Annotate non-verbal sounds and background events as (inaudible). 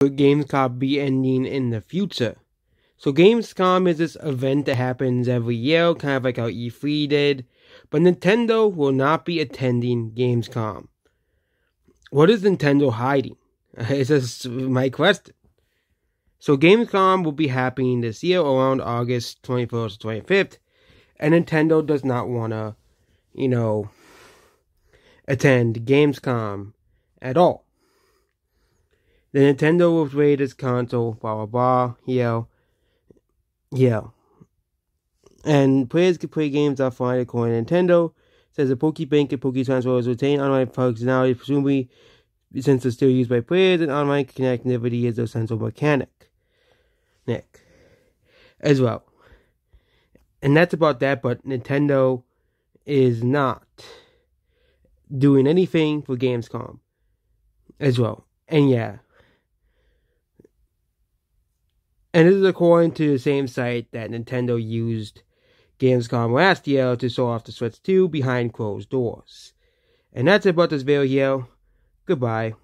Could Gamescom be ending in the future? So Gamescom is this event that happens every year, kind of like how E3 did, but Nintendo will not be attending Gamescom. What is Nintendo hiding? (laughs) Is this my question. So Gamescom will be happening this year around August 21st to 25th, and Nintendo does not want to, you know, attend Gamescom at all. The Nintendo will rate its console, blah blah blah, yeah. Yeah. And players can play games offline according to Nintendo. Says the Pokebank and PokeTransfer retain online functionality, presumably since it's still used by players and online connectivity is a central mechanic. Nick. As well. And that's about that, but Nintendo is not doing anything for Gamescom as well. And yeah. And this is according to the same site that Nintendo used Gamescom last year to show off the Switch 2 behind closed doors. And that's it about this video here. Goodbye.